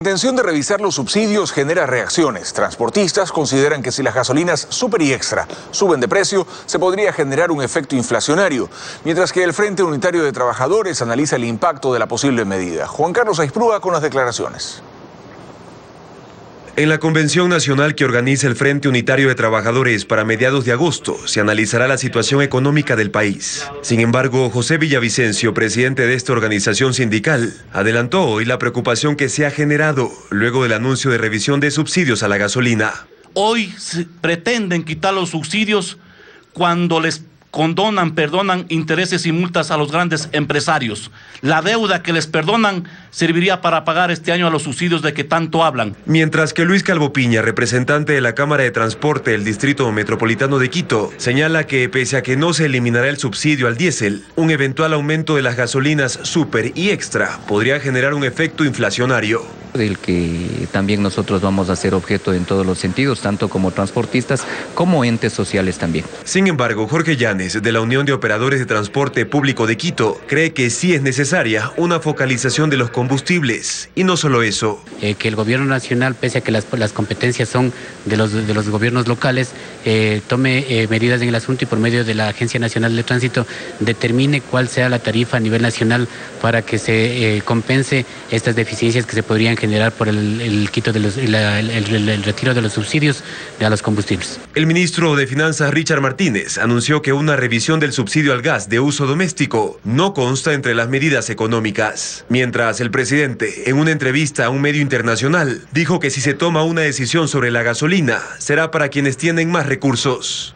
La intención de revisar los subsidios genera reacciones. Transportistas consideran que si las gasolinas super y extra suben de precio, se podría generar un efecto inflacionario, mientras que el Frente Unitario de Trabajadores analiza el impacto de la posible medida. Juan Carlos Aisprúa con las declaraciones. En la convención nacional que organiza el Frente Unitario de Trabajadores para mediados de agosto se analizará la situación económica del país. Sin embargo, José Villavicencio, presidente de esta organización sindical, adelantó hoy la preocupación que se ha generado luego del anuncio de revisión de subsidios a la gasolina. Hoy pretenden quitar los subsidios cuando les condonan, perdonan intereses y multas a los grandes empresarios. La deuda que les perdonan serviría para pagar este año a los subsidios de que tanto hablan. Mientras que Luis Calvopiña, representante de la Cámara de Transporte del Distrito Metropolitano de Quito, señala que pese a que no se eliminará el subsidio al diésel, un eventual aumento de las gasolinas super y extra podría generar un efecto inflacionario del que también nosotros vamos a ser objeto en todos los sentidos, tanto como transportistas como entes sociales también. Sin embargo, Jorge Llanes, de la Unión de Operadores de Transporte Público de Quito, cree que sí es necesaria una focalización de los combustibles. Y no solo eso. Eh, que el gobierno nacional, pese a que las, competencias son de los, de los gobiernos locales, eh, tome eh, medidas en el asunto y por medio de la Agencia Nacional de Tránsito determine cuál sea la tarifa a nivel nacional para que se compense estas deficiencias que se podrían generar por el, quito de los, el, retiro de los subsidios a los combustibles. El ministro de Finanzas, Richard Martínez, anunció que una revisión del subsidio al gas de uso doméstico no consta entre las medidas económicas. Mientras el presidente, en una entrevista a un medio internacional, dijo que si se toma una decisión sobre la gasolina, será para quienes tienen más recursos.